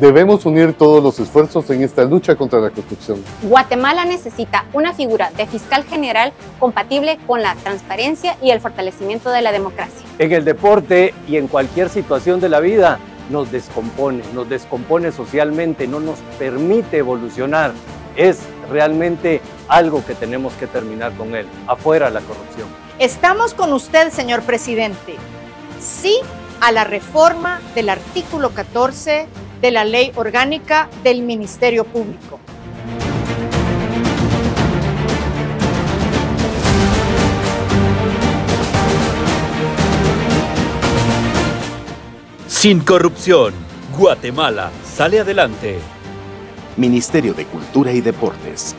Debemos unir todos los esfuerzos en esta lucha contra la corrupción. Guatemala necesita una figura de fiscal general compatible con la transparencia y el fortalecimiento de la democracia. En el deporte y en cualquier situación de la vida nos descompone, nos descompone socialmente, no nos permite evolucionar. Es realmente algo que tenemos que terminar con él. Afuera la corrupción. Estamos con usted, señor presidente. Sí a la reforma del artículo 14 de la Ley Orgánica del Ministerio Público. Sin corrupción, Guatemala sale adelante. Ministerio de Cultura y Deportes.